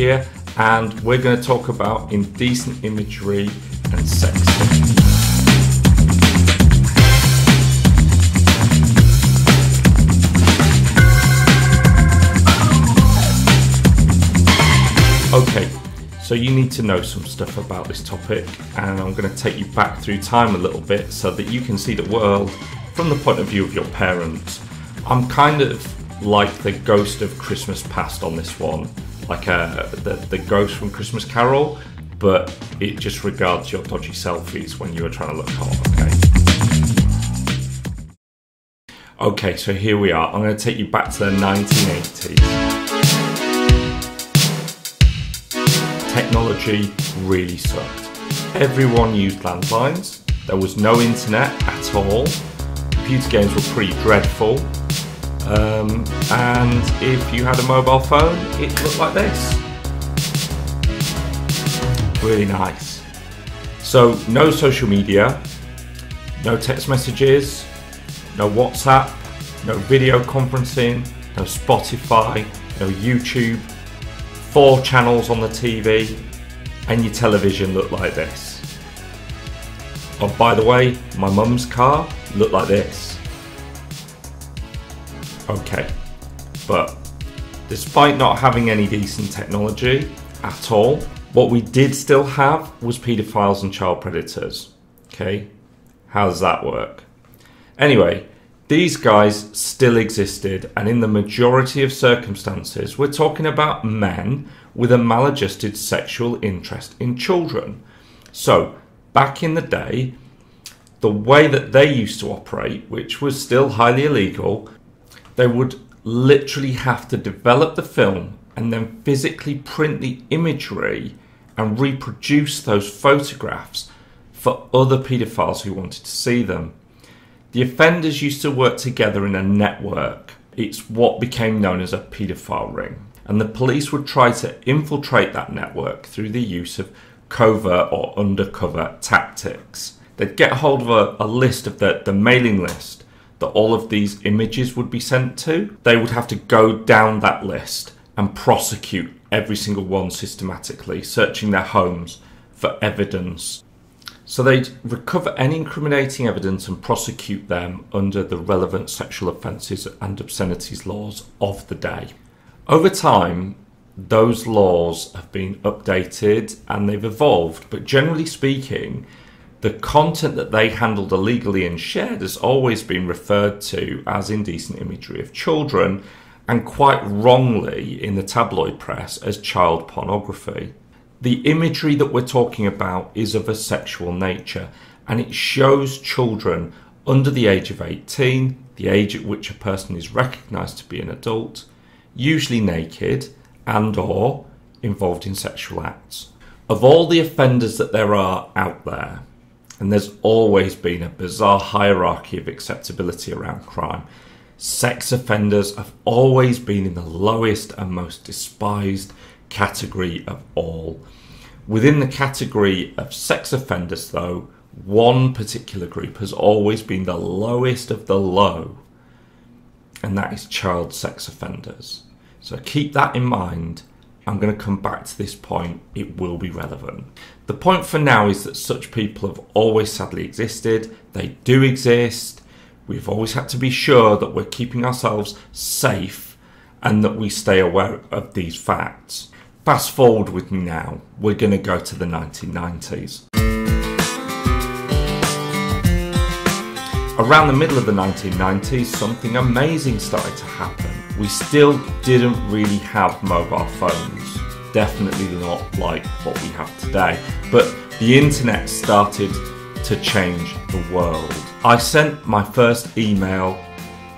here, and we're going to talk about indecent imagery and sex. Okay, so you need to know some stuff about this topic, and I'm going to take you back through time a little bit so that you can see the world from the point of view of your parents. I'm kind of like the ghost of Christmas past on this one, like uh, the, the ghost from Christmas Carol, but it just regards your dodgy selfies when you were trying to look hot, okay? Okay, so here we are. I'm going to take you back to the 1980s. technology really sucked. Everyone used landlines, there was no internet at all, computer games were pretty dreadful, um, and if you had a mobile phone, it looked like this. Really nice. So, no social media, no text messages, no WhatsApp, no video conferencing, no Spotify, no YouTube, four channels on the TV, and your television looked like this. Oh, by the way, my mum's car looked like this. Okay, but despite not having any decent technology at all, what we did still have was paedophiles and child predators. Okay, how does that work? Anyway, these guys still existed, and in the majority of circumstances, we're talking about men with a maladjusted sexual interest in children. So, back in the day, the way that they used to operate, which was still highly illegal, they would literally have to develop the film and then physically print the imagery and reproduce those photographs for other paedophiles who wanted to see them. The offenders used to work together in a network. It's what became known as a paedophile ring. And the police would try to infiltrate that network through the use of covert or undercover tactics. They'd get hold of a, a list of the, the mailing list that all of these images would be sent to. They would have to go down that list and prosecute every single one systematically, searching their homes for evidence so they'd recover any incriminating evidence and prosecute them under the relevant sexual offences and obscenities laws of the day. Over time, those laws have been updated and they've evolved, but generally speaking, the content that they handled illegally and shared has always been referred to as indecent imagery of children and quite wrongly in the tabloid press as child pornography the imagery that we're talking about is of a sexual nature and it shows children under the age of 18, the age at which a person is recognized to be an adult, usually naked and or involved in sexual acts. Of all the offenders that there are out there, and there's always been a bizarre hierarchy of acceptability around crime, sex offenders have always been in the lowest and most despised category of all. Within the category of sex offenders, though, one particular group has always been the lowest of the low, and that is child sex offenders. So keep that in mind. I'm going to come back to this point, it will be relevant. The point for now is that such people have always sadly existed, they do exist. We've always had to be sure that we're keeping ourselves safe and that we stay aware of these facts. Fast forward with me now, we're going to go to the 1990s. Around the middle of the 1990s, something amazing started to happen. We still didn't really have mobile phones, definitely not like what we have today, but the internet started to change the world. I sent my first email,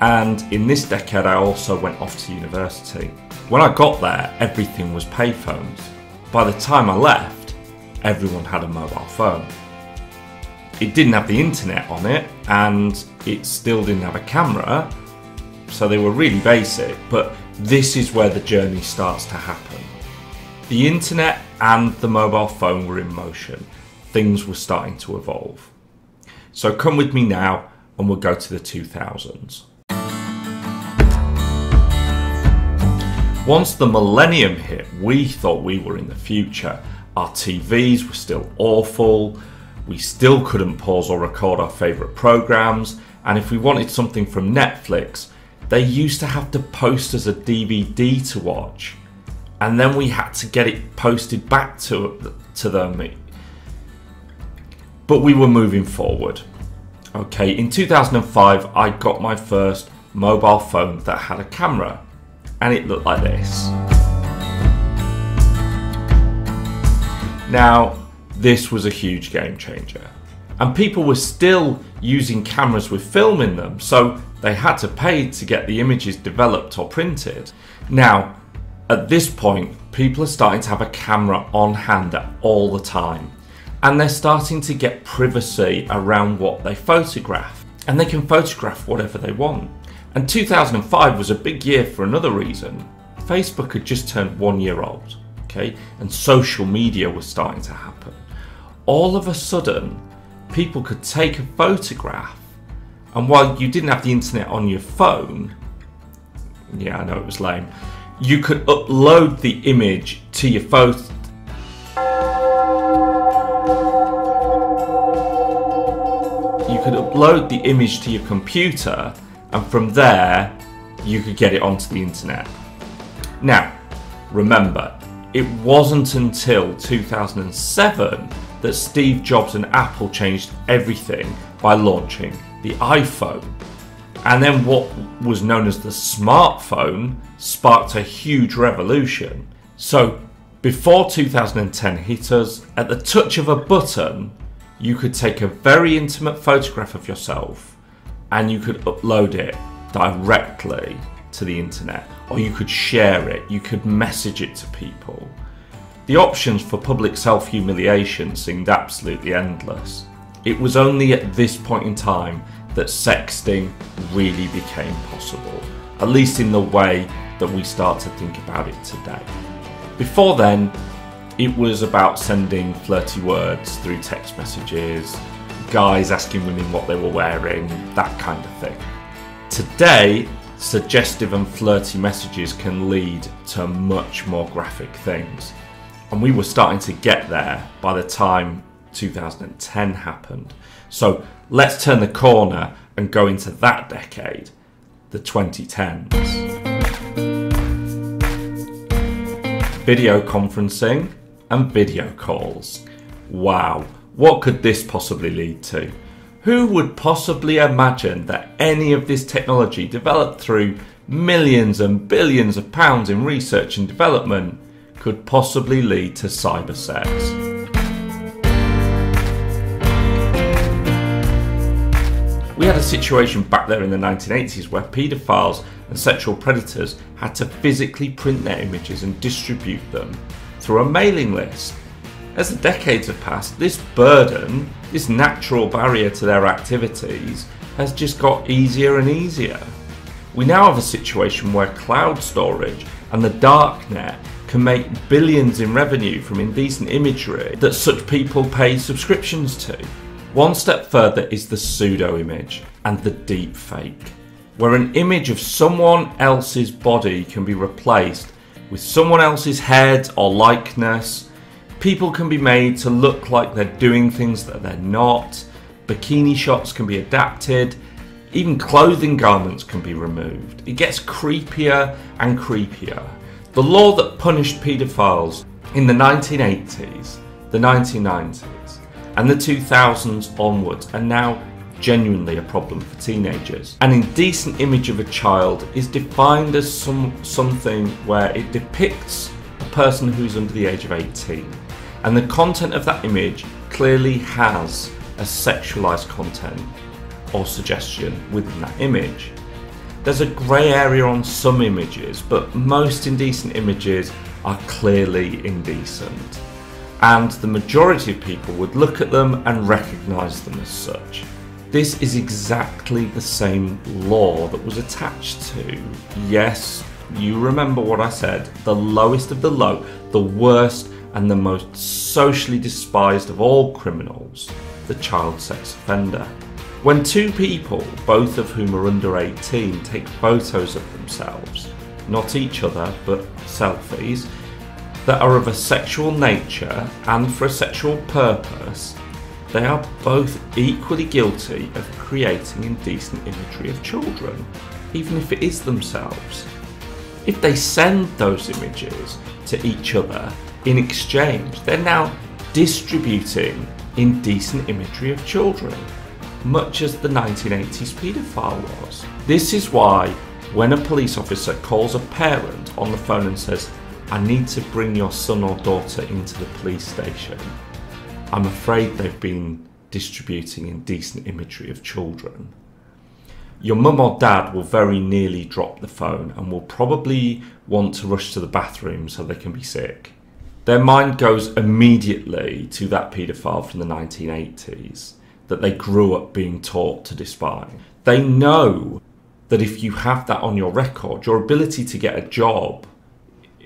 and in this decade, I also went off to university. When I got there, everything was payphones. By the time I left, everyone had a mobile phone. It didn't have the internet on it, and it still didn't have a camera, so they were really basic, but this is where the journey starts to happen. The internet and the mobile phone were in motion. Things were starting to evolve. So come with me now and we'll go to the 2000s. Once the millennium hit, we thought we were in the future. Our TVs were still awful, we still couldn't pause or record our favourite programmes, and if we wanted something from Netflix, they used to have to post as a DVD to watch, and then we had to get it posted back to, to them. But we were moving forward. Okay, in 2005, I got my first mobile phone that had a camera, and it looked like this. Now, this was a huge game changer. And people were still using cameras with film in them, so they had to pay to get the images developed or printed. Now, at this point, people are starting to have a camera on hand all the time, and they're starting to get privacy around what they photograph, and they can photograph whatever they want. And 2005 was a big year for another reason. Facebook had just turned one year old, okay, and social media was starting to happen all of a sudden people could take a photograph and while you didn't have the internet on your phone yeah i know it was lame you could upload the image to your phone you could upload the image to your computer and from there you could get it onto the internet. Now remember it wasn't until 2007 that Steve Jobs and Apple changed everything by launching the iPhone. And then what was known as the smartphone sparked a huge revolution. So before 2010 hit us, at the touch of a button, you could take a very intimate photograph of yourself and you could upload it directly to the internet, or you could share it, you could message it to people. The options for public self humiliation seemed absolutely endless. It was only at this point in time that sexting really became possible, at least in the way that we start to think about it today. Before then, it was about sending flirty words through text messages, guys asking women what they were wearing, that kind of thing. Today, suggestive and flirty messages can lead to much more graphic things. And we were starting to get there by the time 2010 happened. So let's turn the corner and go into that decade, the 2010s. Video conferencing and video calls. Wow, what could this possibly lead to? Who would possibly imagine that any of this technology developed through millions and billions of pounds in research and development could possibly lead to cyber sex. A situation back there in the 1980s where paedophiles and sexual predators had to physically print their images and distribute them through a mailing list. As the decades have passed, this burden, this natural barrier to their activities, has just got easier and easier. We now have a situation where cloud storage and the darknet can make billions in revenue from indecent imagery that such people pay subscriptions to. One step further is the pseudo image and the deep fake, where an image of someone else's body can be replaced with someone else's head or likeness. People can be made to look like they're doing things that they're not. Bikini shots can be adapted. Even clothing garments can be removed. It gets creepier and creepier. The law that punished paedophiles in the 1980s, the 1990s, and the 2000s onwards are now genuinely a problem for teenagers. An indecent image of a child is defined as some, something where it depicts a person who's under the age of 18, and the content of that image clearly has a sexualized content or suggestion within that image. There's a grey area on some images, but most indecent images are clearly indecent. And the majority of people would look at them and recognise them as such. This is exactly the same law that was attached to, yes, you remember what I said, the lowest of the low, the worst and the most socially despised of all criminals, the child sex offender. When two people, both of whom are under 18, take photos of themselves, not each other, but selfies, that are of a sexual nature and for a sexual purpose, they are both equally guilty of creating indecent imagery of children, even if it is themselves. If they send those images to each other in exchange, they're now distributing indecent imagery of children, much as the 1980s paedophile was. This is why when a police officer calls a parent on the phone and says, I need to bring your son or daughter into the police station, I'm afraid they've been distributing indecent imagery of children. Your mum or dad will very nearly drop the phone and will probably want to rush to the bathroom so they can be sick. Their mind goes immediately to that paedophile from the 1980s that they grew up being taught to despise. They know that if you have that on your record, your ability to get a job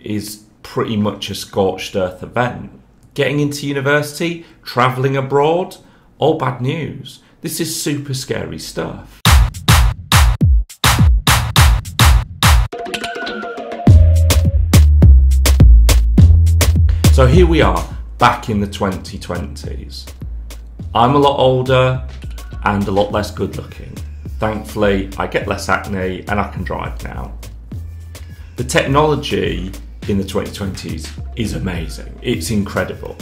is pretty much a scorched earth event getting into university, travelling abroad, all bad news. This is super scary stuff. So here we are, back in the 2020s. I'm a lot older and a lot less good looking. Thankfully, I get less acne and I can drive now. The technology in the 2020s is amazing. It's incredible.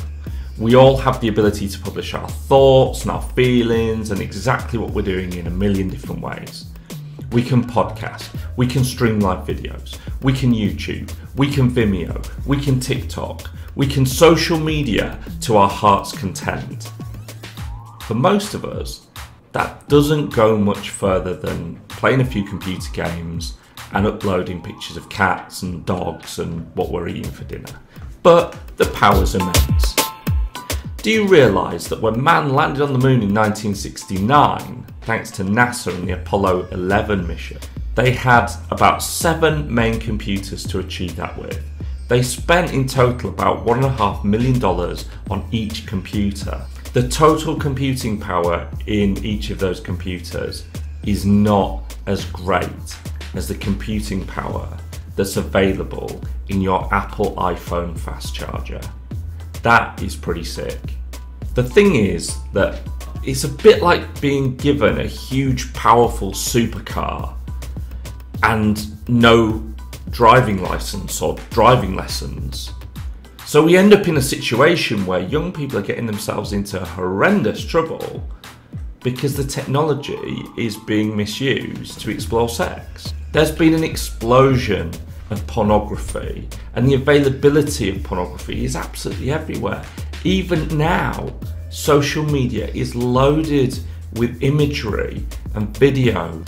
We all have the ability to publish our thoughts and our feelings and exactly what we're doing in a million different ways. We can podcast, we can stream live videos, we can YouTube, we can Vimeo, we can TikTok, we can social media to our heart's content. For most of us, that doesn't go much further than playing a few computer games and uploading pictures of cats and dogs and what we're eating for dinner. But the power's immense. Do you realise that when man landed on the moon in 1969, thanks to NASA and the Apollo 11 mission, they had about seven main computers to achieve that with? They spent in total about $1.5 million on each computer. The total computing power in each of those computers is not as great as the computing power that's available in your Apple iPhone fast charger. That is pretty sick. The thing is that it's a bit like being given a huge, powerful supercar and no driving license or driving lessons. So we end up in a situation where young people are getting themselves into horrendous trouble because the technology is being misused to explore sex. There's been an explosion of pornography, and the availability of pornography is absolutely everywhere. Even now, social media is loaded with imagery and video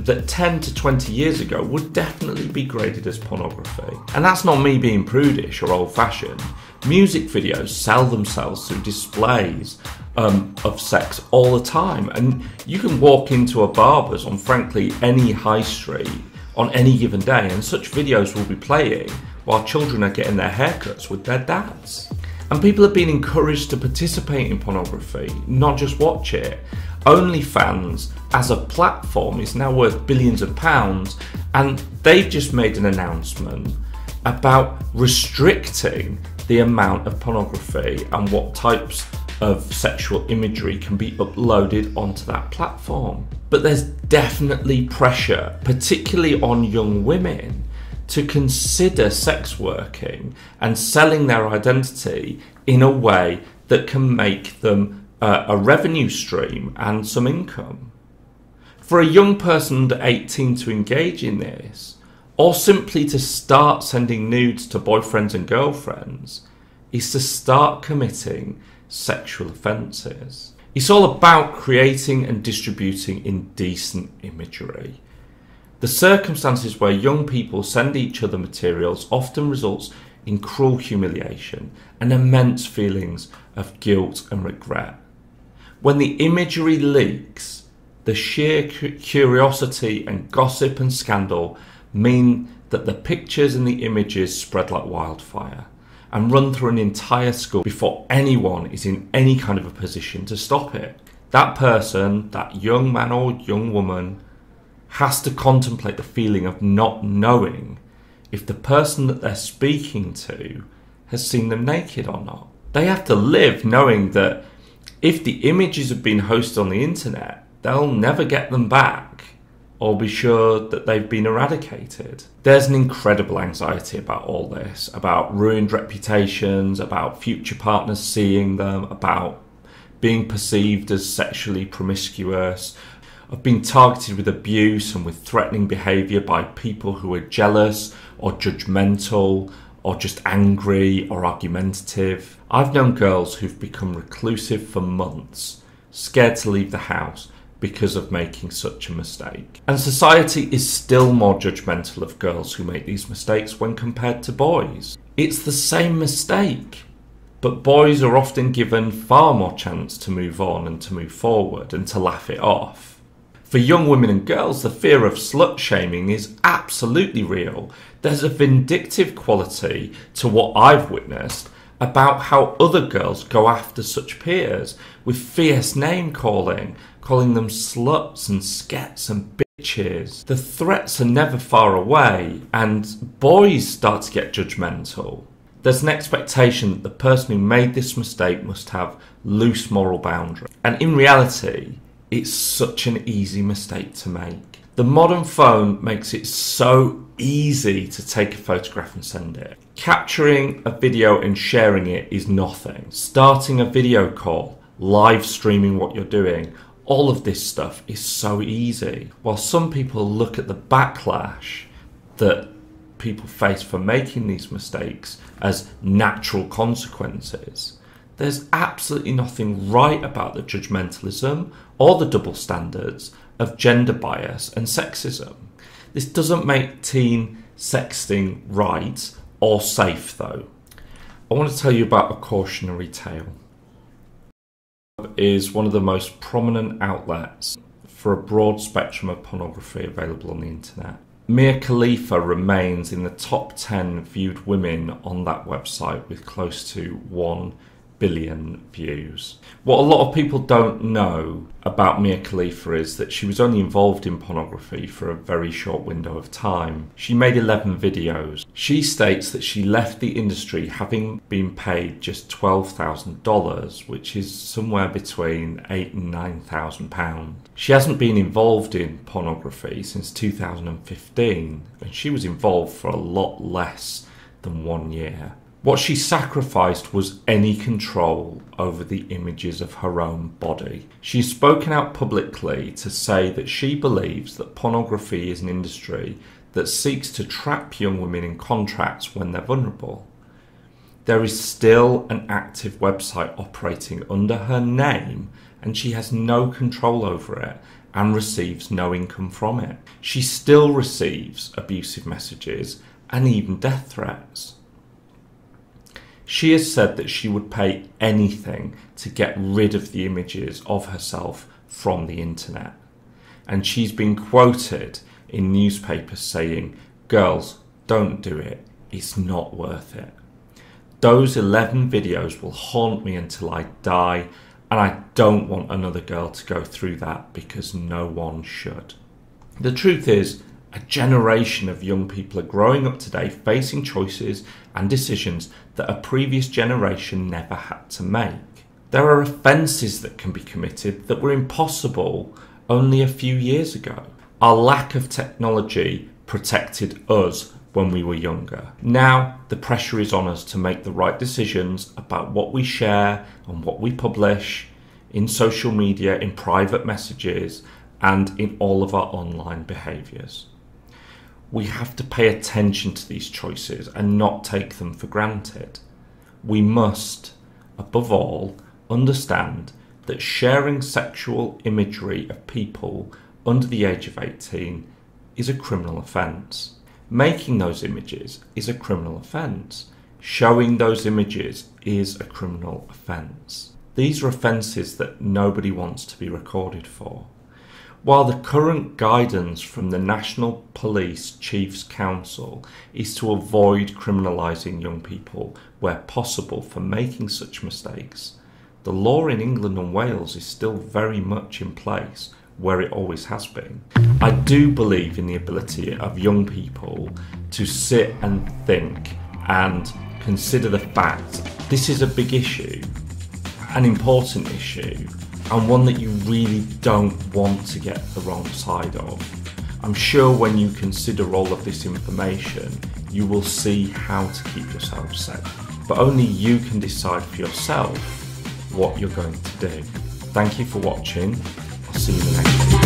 that 10 to 20 years ago would definitely be graded as pornography. And that's not me being prudish or old fashioned. Music videos sell themselves through displays um, of sex all the time. And you can walk into a barber's on, frankly, any high street on any given day, and such videos will be playing while children are getting their haircuts with their dads. And people have been encouraged to participate in pornography, not just watch it. OnlyFans as a platform is now worth billions of pounds, and they've just made an announcement about restricting the amount of pornography and what types of sexual imagery can be uploaded onto that platform. But there's definitely pressure, particularly on young women, to consider sex working and selling their identity in a way that can make them uh, a revenue stream and some income. For a young person under 18 to engage in this, or simply to start sending nudes to boyfriends and girlfriends, is to start committing sexual offences. It's all about creating and distributing indecent imagery. The circumstances where young people send each other materials often results in cruel humiliation and immense feelings of guilt and regret. When the imagery leaks, the sheer curiosity and gossip and scandal mean that the pictures and the images spread like wildfire and run through an entire school before anyone is in any kind of a position to stop it. That person, that young man or young woman, has to contemplate the feeling of not knowing if the person that they're speaking to has seen them naked or not. They have to live knowing that if the images have been hosted on the internet, they'll never get them back or be sure that they've been eradicated. There's an incredible anxiety about all this, about ruined reputations, about future partners seeing them, about being perceived as sexually promiscuous, of being targeted with abuse and with threatening behaviour by people who are jealous or judgmental or just angry or argumentative. I've known girls who've become reclusive for months, scared to leave the house because of making such a mistake. And society is still more judgmental of girls who make these mistakes when compared to boys. It's the same mistake. But boys are often given far more chance to move on and to move forward and to laugh it off. For young women and girls, the fear of slut shaming is absolutely real. There's a vindictive quality to what I've witnessed about how other girls go after such peers with fierce name calling, calling them sluts and skets and bitches. The threats are never far away, and boys start to get judgmental. There's an expectation that the person who made this mistake must have loose moral boundaries. And in reality, it's such an easy mistake to make. The modern phone makes it so easy to take a photograph and send it. Capturing a video and sharing it is nothing. Starting a video call, live streaming what you're doing, all of this stuff is so easy. While some people look at the backlash that people face for making these mistakes as natural consequences, there's absolutely nothing right about the judgmentalism or the double standards of gender bias and sexism. This doesn't make teen sexting right or safe, though. I want to tell you about a cautionary tale. Is one of the most prominent outlets for a broad spectrum of pornography available on the internet. Mia Khalifa remains in the top 10 viewed women on that website with close to 1 billion views. What a lot of people don't know about Mia Khalifa is that she was only involved in pornography for a very short window of time. She made 11 videos. She states that she left the industry having been paid just $12,000, which is somewhere between eight and nine thousand pounds. She hasn't been involved in pornography since 2015, and she was involved for a lot less than one year. What she sacrificed was any control over the images of her own body. She's spoken out publicly to say that she believes that pornography is an industry that seeks to trap young women in contracts when they're vulnerable. There is still an active website operating under her name, and she has no control over it and receives no income from it. She still receives abusive messages and even death threats. She has said that she would pay anything to get rid of the images of herself from the internet. And she's been quoted in newspapers saying, Girls, don't do it. It's not worth it. Those 11 videos will haunt me until I die, and I don't want another girl to go through that because no one should. The truth is, a generation of young people are growing up today facing choices and decisions that a previous generation never had to make. There are offences that can be committed that were impossible only a few years ago. Our lack of technology protected us when we were younger. Now the pressure is on us to make the right decisions about what we share and what we publish in social media, in private messages, and in all of our online behaviours we have to pay attention to these choices and not take them for granted. We must, above all, understand that sharing sexual imagery of people under the age of 18 is a criminal offence. Making those images is a criminal offence. Showing those images is a criminal offence. These are offences that nobody wants to be recorded for. While the current guidance from the National Police Chiefs Council is to avoid criminalising young people where possible for making such mistakes, the law in England and Wales is still very much in place where it always has been. I do believe in the ability of young people to sit and think and consider the fact this is a big issue, an important issue, and one that you really don't want to get the wrong side of. I'm sure when you consider all of this information, you will see how to keep yourself safe. But only you can decide for yourself what you're going to do. Thank you for watching. I'll see you in the next one.